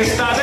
estás